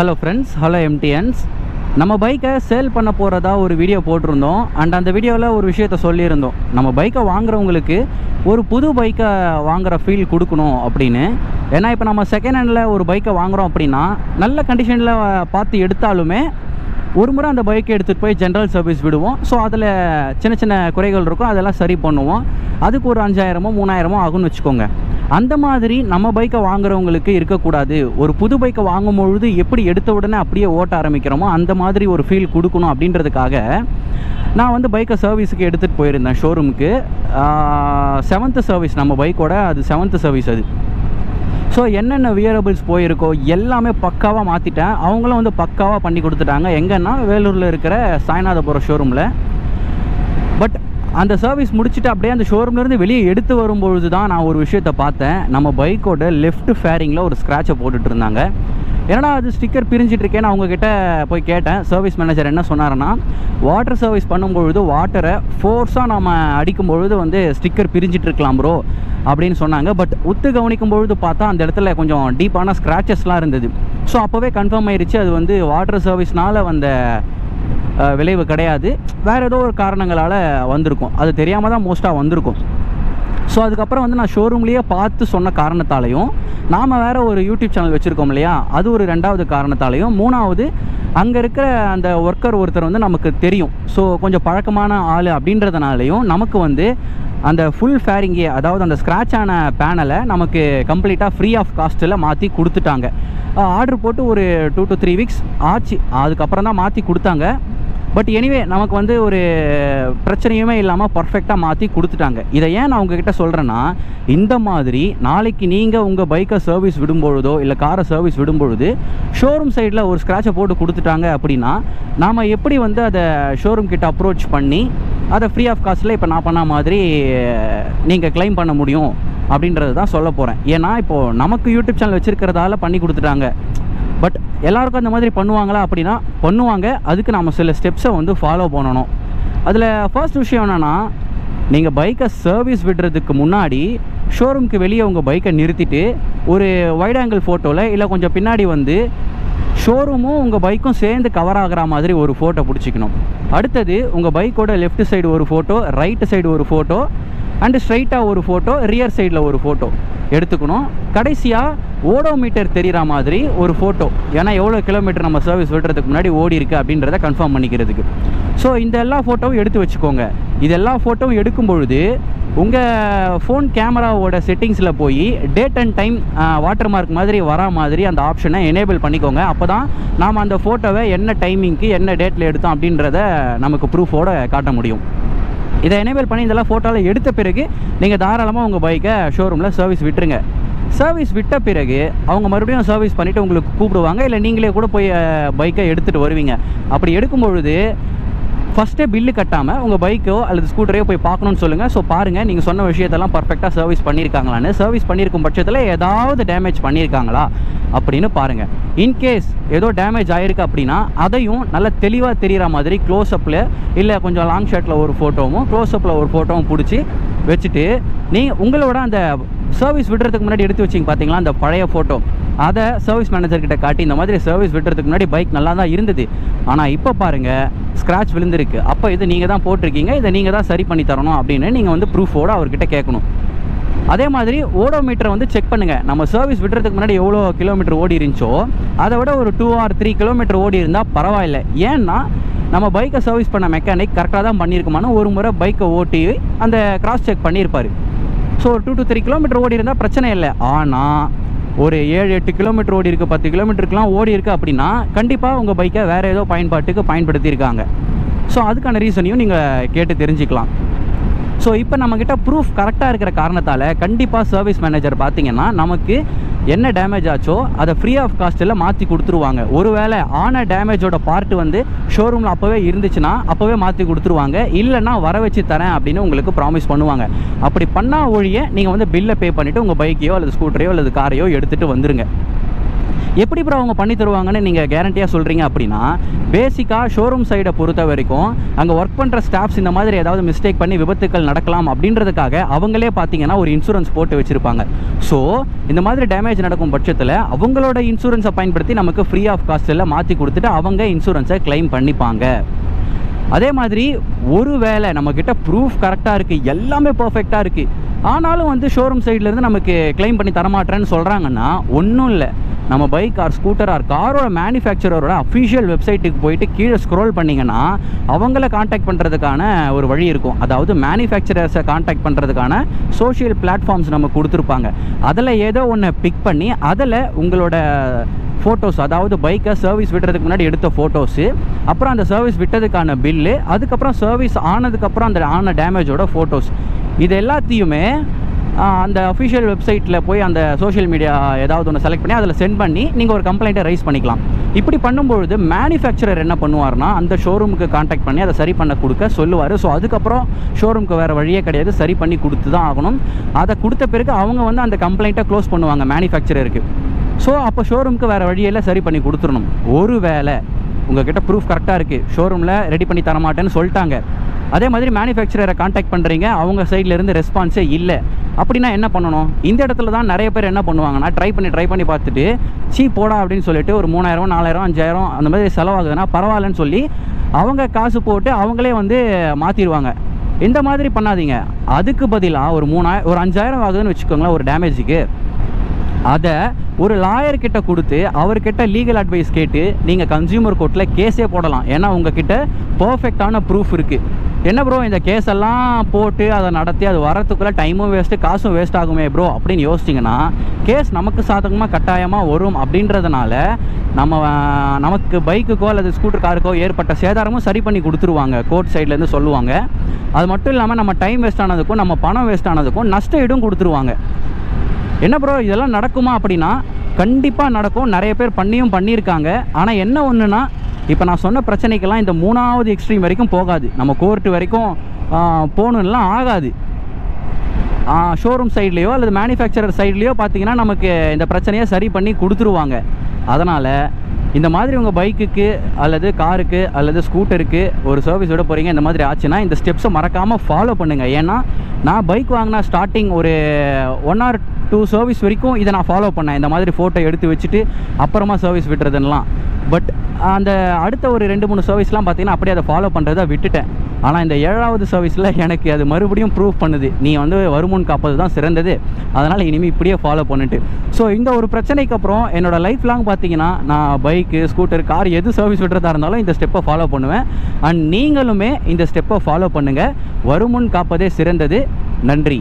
Hello friends hello எம்டிஎன்ஸ் நம்ம பைக்கை sale பண்ண போகிறதா ஒரு வீடியோ போட்டிருந்தோம். அண்ட் அந்த வீடியோவில் ஒரு விஷயத்த சொல்லியிருந்தோம். நம்ம பைக்கை வாங்குறவங்களுக்கு ஒரு புது பைக்கை வாங்குகிற ஃபீல் கொடுக்கணும் அப்படின்னு. ஏன்னா இப்போ நம்ம செகண்ட் ஹேண்டில் ஒரு பைக்கை வாங்குறோம் அப்படின்னா நல்ல கண்டிஷனில் பார்த்து எடுத்தாலுமே ஒரு முறை அந்த பைக்கை எடுத்துகிட்டு போய் ஜென்ரல் சர்வீஸ் விடுவோம். ஸோ அதில் சின்ன சின்ன குறைகள் இருக்கும். அதெல்லாம் சரி பண்ணுவோம். அதுக்கு ஒரு அஞ்சாயிரமோ மூணாயிரமோ ஆகும்னு வச்சுக்கோங்க. அந்த மாதிரி நம்ம பைக்கை வாங்குறவங்களுக்கு இருக்கக்கூடாது. ஒரு புது பைக்கை வாங்கும் பொழுது எப்படி எடுத்த உடனே அப்படியே ஓட்ட ஆரம்பிக்கிறோமோ அந்த மாதிரி ஒரு ஃபீல் கொடுக்கணும் அப்படின்றதுக்காக நான் வந்து பைக்கை சர்வீஸுக்கு எடுத்துகிட்டு போயிருந்தேன் ஷோரூமுக்கு செவன்த்து சர்வீஸ் நம்ம பைக்கோட அது செவன்த்து சர்வீஸ் அது. ஸோ என்னென்ன வியரபிள்ஸ் போயிருக்கோ எல்லாமே பக்காவாக மாற்றிட்டேன் அவங்களும் வந்து பக்காவாக பண்ணி கொடுத்துட்டாங்க. எங்கன்னா வேலூரில் இருக்கிற சாய்நாதபுரம் ஷோரூமில் பட் அந்த சர்வீஸ் முடிச்சுட்டு அப்படியே அந்த ஷோரூம்லேருந்து வெளியே எடுத்து வரும்பொழுது தான் நான் ஒரு விஷயத்தை பார்த்தேன். நம்ம பைக்கோட லெஃப்ட் ஃபேரிங்கில் ஒரு ஸ்க்ராட்சை போட்டுட்டு இருந்தாங்க. என்னடா அது ஸ்டிக்கர் பிரிஞ்சிட்டு இருக்கேன்னு அவங்கக்கிட்ட போய் கேட்டேன். சர்வீஸ் மேனேஜர் என்ன சொன்னாருன்னா வாட்டர் சர்வீஸ் பண்ணும்பொழுது வாட்டரை ஃபோர்ஸாக நம்ம அடிக்கும் பொழுது வந்து ஸ்டிக்கர் பிரிஞ்சிட்டு இருக்கலாம் ப்ரோ அப்படின்னு சொன்னாங்க. பட் உத்து கவனிக்கும் பொழுது பார்த்தா அந்த இடத்துல கொஞ்சம் டீப்பான ஸ்க்ராச்சஸ்லாம் இருந்தது. ஸோ அப்போவே கன்ஃபார்ம் ஆயிடுச்சு அது வந்து வாட்டர் சர்வீஸ்னால் வந்த விளைவு கிடையாது. வேறு ஏதோ ஒரு காரணங்களால் வந்திருக்கும். அது தெரியாமல் தான் மோஸ்ட்டாக வந்திருக்கும். ஸோ அதுக்கப்புறம் வந்து நான் ஷோரூம்லேயே பார்த்து சொன்ன காரணத்தாலையும் நாம் வேறு ஒரு யூடியூப் சேனல் வச்சுருக்கோம் இல்லையா? அது ஒரு ரெண்டாவது காரணத்தாலையும். மூணாவது அங்கே இருக்கிற அந்த ஒர்க்கர் ஒருத்தர் வந்து நமக்கு தெரியும். ஸோ கொஞ்சம் பழக்கமான ஆள் அப்படின்றதுனாலையும் நமக்கு வந்து அந்த ஃபுல் ஃபேரிங்கே அதாவது அந்த ஸ்க்ராட்ச் ஆன பேனலை நமக்கு கம்ப்ளீட்டாக ஃப்ரீ ஆஃப் காஸ்ட்டில் மாற்றி கொடுத்துட்டாங்க. ஆர்டர் போட்டு ஒரு டூ டு த்ரீ வீக்ஸ் ஆச்சு. அதுக்கப்புறம் தான் மாற்றி கொடுத்தாங்க. பட் எனிவே நமக்கு வந்து ஒரு பிரச்சனையுமே இல்லாமல் பர்ஃபெக்டாக மாற்றி கொடுத்துட்டாங்க. இதை ஏன் நான் உங்ககிட்ட சொல்கிறேன்னா இந்த மாதிரி நாளைக்கு நீங்கள் உங்கள் பைக்கை சர்வீஸ் விடும்பொழுதோ இல்லை காரை சர்வீஸ் விடும்பொழுது ஷோரூம் சைடில் ஒரு ஸ்க்ராட்சை போட்டு கொடுத்துட்டாங்க அப்படின்னா நாம் எப்படி வந்து அதை ஷோரூம் கிட்ட அப்ரோச் பண்ணி அதை ஃப்ரீ ஆஃப் காஸ்ட்டில் இப்போ நான் பண்ண மாதிரி நீங்கள் க்ளைம் பண்ண முடியும் அப்படின்றது தான் சொல்ல போகிறேன் ஏன்னா இப்போது நமக்கு யூடியூப் சேனல் வச்சுருக்கிறதால பண்ணி கொடுத்துட்டாங்க. பட் எல்லாருக்கும் அந்த மாதிரி பண்ணுவாங்களா அப்படின்னா பண்ணுவாங்க. அதுக்கு நம்ம சில ஸ்டெப்ஸை வந்து ஃபாலோ பண்ணணும். அதில் ஃபர்ஸ்ட் விஷயம் என்னென்னா நீங்கள் பைக்கை சர்வீஸ் விடுறதுக்கு முன்னாடி ஷோரூம்க்கு வெளியே உங்கள் பைக்கை நிறுத்திட்டு ஒரு வைட் ஆங்கிள் ஃபோட்டோவில் இல்லை கொஞ்சம் பின்னாடி வந்து ஷோரூமும் உங்கள் பைக்கும் சேர்ந்து கவர் ஆகிற மாதிரி ஒரு ஃபோட்டோ பிடிச்சிக்கணும். அடுத்தது உங்கள் பைக்கோட லெஃப்ட் சைடு ஒரு ஃபோட்டோ ரைட்டு சைடு ஒரு ஃபோட்டோ அண்டு ஸ்ட்ரைட்டாக ஒரு ஃபோட்டோ ரியர் சைடில் ஒரு ஃபோட்டோ எடுத்துக்கணும். கடைசியாக ஓடோமீட்டர் தெரிகிற மாதிரி ஒரு ஃபோட்டோ ஏன்னா எவ்வளோ கிலோமீட்டர் நம்ம சர்வீஸ் விடுறதுக்கு முன்னாடி ஓடி இருக்குது அப்படின்றத கன்ஃபார்ம் பண்ணிக்கிறதுக்கு. ஸோ இந்த எல்லா ஃபோட்டோவும் எடுத்து வச்சுக்கோங்க. இது எல்லா ஃபோட்டோவும் எடுக்கும் பொழுது உங்கள் ஃபோன் கேமராவோட செட்டிங்ஸில் போய் date and time water mark மாதிரி வரா மாதிரி அந்த ஆப்ஷனை எனேபிள் பண்ணிக்கோங்க. அப்போ தான் நாம் அந்த ஃபோட்டோவை என்ன டைமிங்க்கு என்ன டேட்டில் எடுத்தோம் அப்படின்றத நமக்கு ப்ரூஃபோட காட்ட முடியும். இதை எனேபிள் பண்ணி இதெல்லாம் ஃபோட்டோவில் எடுத்த பிறகு நீங்கள் தாராளமாக உங்கள் பைக்கை ஷோரூமில் சர்வீஸ் விட்டுருங்க. சர்வீஸ் விட்ட பிறகு அவங்க மறுபடியும் சர்வீஸ் பண்ணிவிட்டு உங்களுக்கு கூப்பிடுவாங்க. இல்லை நீங்களே கூட போய் பைக்கை எடுத்துகிட்டு வருவீங்க. அப்படி எடுக்கும் பொழுது ஃபஸ்ட்டே பில்லு கட்டாமல் உங்கள் பைக்கோ அல்லது ஸ்கூட்டரையோ போய் பார்க்கணும்னு சொல்லுங்கள் ஸோ பாருங்கள் நீங்கள் சொன்ன விஷயத்தெல்லாம் பர்ஃபெக்டாக சர்வீஸ் பண்ணியிருக்காங்களான்னு சர்வீஸ் பண்ணியிருக்கும் பட்சத்தில் ஏதாவது டேமேஜ் பண்ணியிருக்காங்களா அப்படின்னு பாருங்கள் இன்கேஸ் ஏதோ டேமேஜ் ஆகிருக்கு அப்படின்னா அதையும் நல்ல தெளிவாக தெரிகிற மாதிரி க்ளோஸ்அப்பில் இல்லை கொஞ்சம் லாங் ஷாட்டில் ஒரு ஃபோட்டோவும் க்ளோஸ்அப்பில் ஒரு ஃபோட்டோவும் பிடிச்சி வச்சுட்டு நீ உங்களோட அந்த சர்வீஸ் விடுறதுக்கு முன்னாடி எடுத்து வச்சிங்க பார்த்தீங்களா அந்த பழைய ஃபோட்டோ அதை சர்வீஸ் மேனேஜர்கிட்ட காட்டி இந்த மாதிரி சர்வீஸ் விடுறதுக்கு முன்னாடி பைக் நல்லா தான் இருந்தது. ஆனால் இப்போ பாருங்கள் ஸ்க்ராட்ச் விழுந்திருக்கு. அப்போ இது நீங்கள் தான் போட்டிருக்கீங்க. இதை நீங்கள் தான் சரி பண்ணி தரணும் அப்படின்னு நீங்கள் வந்து ப்ரூஃபோடு அவர்கிட்ட கேட்கணும். அதே மாதிரி ஓடோமீட்டரை வந்து செக் பண்ணுங்கள் நம்ம சர்வீஸ் விடுறதுக்கு முன்னாடி எவ்வளோ கிலோமீட்டர் ஓடி இருந்துச்சோ அதை விட ஒரு டூ ஆர் த்ரீ கிலோமீட்டர் ஓடி இருந்தால் பரவாயில்ல. ஏன்னா நம்ம பைக்கை சர்வீஸ் பண்ண மெக்கானிக் கரெக்டாக தான் பண்ணியிருக்குமான்னு ஒரு முறை பைக்கை ஓட்டி அந்த கிராஸ் செக் பண்ணியிருப்பார். ஸோ ஒரு டூ டு த்ரீ கிலோமீட்டர் ஓடி இருந்தால் பிரச்சனை இல்லை. ஆனால் ஒரு ஏழு எட்டு கிலோமீட்டர் ஓடி இருக்குது பத்து கிலோமீட்டருக்குலாம் ஓடி இருக்குது அப்படின்னா கண்டிப்பாக உங்கள் பைக்கை வேறு ஏதோ பயன்பாட்டுக்கு பயன்படுத்தியிருக்காங்க. ஸோ அதுக்கான ரீசனையும் நீங்கள் கேட்டு தெரிஞ்சுக்கலாம். ஸோ இப்போ நம்மக்கிட்ட ப்ரூஃப் கரெக்டாக இருக்கிற காரணத்தால் கண்டிப்பாக சர்வீஸ் மேனேஜர் பார்த்தீங்கன்னா நமக்கு என்ன டேமேஜ் ஆச்சோ அதை ஃப்ரீ ஆஃப் காஸ்ட்டில் மாற்றி கொடுத்துருவாங்க. ஒருவேளை ஆன டேமேஜோட பார்ட் வந்து ஷோரூமில் அப்போவே இருந்துச்சுன்னா அப்போவே மாற்றி கொடுத்துருவாங்க. இல்லைன்னா வர வச்சு தரேன் அப்படின்னு உங்களுக்கு ப்ராமிஸ் பண்ணுவாங்க. அப்படி பண்ணால் ஒழிய நீங்கள் வந்து பில்லை பே பண்ணிவிட்டு உங்கள் பைக்கையோ அல்லது ஸ்கூட்டரையோ அல்லது காரையோ எடுத்துகிட்டு வந்துருங்க. எப்படி ப்ரோ அவங்க பண்ணி தருவாங்கன்னு நீங்கள் கேரண்டியாக சொல்கிறீங்க அப்படின்னா பேசிக்காக ஷோரூம் சைடை பொறுத்த வரைக்கும் அங்கே ஒர்க் பண்ணுற ஸ்டாஃப்ஸ் இந்த மாதிரி ஏதாவது மிஸ்டேக் பண்ணி விபத்துக்கள் நடக்கலாம் அப்படின்றதுக்காக அவங்களே பார்த்தீங்கன்னா ஒரு இன்சூரன்ஸ் போட்டு வச்சுருப்பாங்க. ஸோ இந்த மாதிரி டேமேஜ் நடக்கும் பட்சத்தில் அவங்களோட இன்சூரன்ஸை பயன்படுத்தி நமக்கு ஃப்ரீ ஆஃப் காஸ்ட்டில் மாற்றி கொடுத்துட்டு அவங்க இன்சூரன்ஸை க்ளைம் பண்ணிப்பாங்க. அதே மாதிரி ஒரு வேளை நம்மக்கிட்ட ப்ரூஃப் கரெக்டாக இருக்குது எல்லாமே பர்ஃபெக்டாக இருக்குது ஆனாலும் வந்து ஷோரூம் சைட்லேருந்து நமக்கு கிளைம் பண்ணி தரமாட்டேன்னு சொல்கிறாங்கன்னா ஒன்றும் இல்லை. நம்ம பைக் ஆர் ஸ்கூட்டர் ஆர் காரோட மேனுஃபேக்சரோட அஃபிஷியல் வெப்சைட்டுக்கு போயிட்டு கீழே ஸ்க்ரோல் பண்ணிங்கன்னா அவங்கள காண்டாக்ட் பண்ணுறதுக்கான ஒரு வழி இருக்கும். அதாவது மேனுஃபேக்சரர்ஸை காண்டாக்ட் பண்ணுறதுக்கான சோஷியல் பிளாட்ஃபார்ம்ஸ் நம்ம கொடுத்துருப்பாங்க. அதில் ஏதோ ஒன்று பிக் பண்ணி அதில் உங்களோட ஃபோட்டோஸ் அதாவது பைக்கை சர்வீஸ் விடுறதுக்கு முன்னாடி எடுத்த ஃபோட்டோஸு அப்புறம் அந்த சர்வீஸ் விட்டதுக்கான பில்லு அதுக்கப்புறம் சர்வீஸ் ஆனதுக்கப்புறம் அந்த ஆன டேமேஜோட ஃபோட்டோஸ் இது எல்லாத்தையுமே அந்த அஃபிஷியல் வெப்சைட்டில் போய் அந்த சோஷியல் மீடியா ஏதாவது ஒன்று செலக்ட் பண்ணி அதில் சென்ட் பண்ணி நீங்கள் ஒரு கம்ப்ளைண்ட்டை ரைஸ் பண்ணிக்கலாம். இப்படி பண்ணும்பொழுது மேனுஃபேக்சரர் என்ன பண்ணுவார்னா அந்த ஷோரூமுக்கு காண்டாக்ட் பண்ணி அதை சரி பண்ண கொடுக்க சொல்லுவார். ஸோ அதுக்கப்புறம் ஷோரூமுக்கு வேறு வழியே கிடையாது. சரி பண்ணி கொடுத்து தான் ஆகணும். அதை கொடுத்த பிறகு அவங்க வந்து அந்த கம்ப்ளைண்ட்டை க்ளோஸ் பண்ணுவாங்க மேனுஃபேக்சரருக்கு ஸோ அப்போ ஷோரூமுக்கு வேறு வழியெல்லாம் சரி பண்ணி கொடுத்துடணும். ஒரு வேலை உங்ககிட்ட ப்ரூஃப் கரெக்டாக இருக்குது ஷோரூமில் ரெடி பண்ணி தர மாட்டேன்னு சொல்லிட்டாங்க. அதே மாதிரி மேனுஃபேக்சரரை காண்டாக்ட் பண்ணுறீங்க அவங்க சைட்லேருந்து ரெஸ்பான்ஸே இல்லை. அப்படின்னா என்ன பண்ணணும்? இந்த இடத்துல தான் நிறைய பேர் என்ன பண்ணுவாங்கன்னா ட்ரை பண்ணி ட்ரை பண்ணி பார்த்துட்டு சீ போடா அப்படின்னு சொல்லிட்டு ஒரு மூணாயிரம் நாலாயிரம் அஞ்சாயிரம் அந்த மாதிரி செலவாகுதுன்னா பரவாயில்லன்னு சொல்லி அவங்க காசு போட்டு அவங்களே வந்து மாற்றிடுவாங்க இந்த மாதிரி பண்ணாதீங்க. அதுக்கு பதிலாக ஒரு மூணாயிரம் ஒரு அஞ்சாயிரம் ஆகுதுன்னு வச்சுக்கோங்களேன் ஒரு டேமேஜுக்கு அதை ஒரு லாயர் கிட்ட கொடுத்து அவர்கிட்ட லீகல் அட்வைஸ் கேட்டு நீங்கள் கன்சியூமர் கோர்ட்டில் கேஸே போடலாம். ஏன்னா உங்ககிட்ட பர்ஃபெக்டான ப்ரூஃப் இருக்குது என்ன ப்ரோ இந்த கேஸ் எல்லாம் போட்டு அதை நடத்தி அது வரத்துக்குள்ளே டைமும் வேஸ்ட்டு காசும் வேஸ்ட் ஆகுமே ப்ரோ அப்படின்னு யோசிச்சிங்கன்னா கேஸ் நமக்கு சாதகமாக கட்டாயமாக வரும் அப்படின்றதுனால நம்ம நமக்கு பைக்குக்கோ அல்லது ஸ்கூட்டர் காருக்கோ ஏற்பட்ட சேதாரமும் சரி பண்ணி கொடுத்துருவாங்க. கோர்ட் சைட்லேருந்து சொல்லுவாங்க. அது மட்டும் இல்லாமல் நம்ம டைம் வேஸ்ட் ஆனதுக்கும் நம்ம பணம் வேஸ்ட் ஆனதுக்கும் நஷ்ட ஈடும் கொடுத்துருவாங்க. என்ன ப்ரோ இதெல்லாம் நடக்குமா அப்படின்னா கண்டிப்பாக நடக்கும். நிறைய பேர் பண்ணியும் பண்ணியிருக்காங்க. ஆனால் என்ன ஒன்றுனா இப்போ நான் சொன்ன பிரச்சனைக்கெல்லாம் இந்த மூணாவது எக்ஸ்ட்ரீம் வரைக்கும் போகாது. நம்ம கோர்ட்டு வரைக்கும் போகணுன்னெலாம் ஆகாது. ஷோரூம் சைட்லேயோ அல்லது மேனுஃபேக்சரர் சைட்லேயோ பார்த்தீங்கன்னா நமக்கு இந்த பிரச்சனையை சரி பண்ணி கொடுத்துருவாங்க. அதனால் இந்த மாதிரி உங்கள் பைக்குக்கு அல்லது காருக்கு அல்லது ஸ்கூட்டருக்கு ஒரு சர்வீஸ் விட போகிறீங்க இந்த மாதிரி ஆச்சுன்னா இந்த ஸ்டெப்ஸை மறக்காமல் ஃபாலோ பண்ணுங்கள் ஏன்னா நான் பைக் வாங்கினா ஸ்டார்டிங் ஒரு ஒன் ஆர் டூ சர்வீஸ் வரைக்கும் இதை நான் ஃபாலோ பண்ணேன். இந்த மாதிரி ஃபோட்டோ எடுத்து வச்சுட்டு அப்புறமா சர்வீஸ் விட்டுறதுலாம் பட் அந்த அடுத்த ஒரு ரெண்டு மூணு சர்வீஸ்லாம் பார்த்தீங்கன்னா அப்படியே அதை ஃபாலோ பண்ணுறதை விட்டுட்டேன். ஆனால் இந்த ஏழாவது சர்வீஸில் எனக்கு அது மறுபடியும் ப்ரூவ் பண்ணுது. நீ வந்து வருமுன் காப்பது தான் சிறந்தது. அதனால் இனிமேல் இப்படியே ஃபாலோ பண்ணிட்டு. ஸோ இந்த ஒரு பிரச்சனைக்கு அப்புறம் என்னோடய லைஃப் லாங் பார்த்தீங்கன்னா நான் பைக்கு ஸ்கூட்டர் கார் எது சர்வீஸ் விடுறதா இருந்தாலும் இந்த ஸ்டெப்பை ஃபாலோ பண்ணுவேன். அண்ட் நீங்களுமே இந்த ஸ்டெப்பை ஃபாலோ பண்ணுங்கள் வருமுன் காப்பதே சிறந்தது. நன்றி.